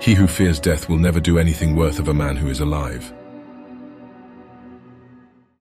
He who fears death will never do anything worth of a man who is alive.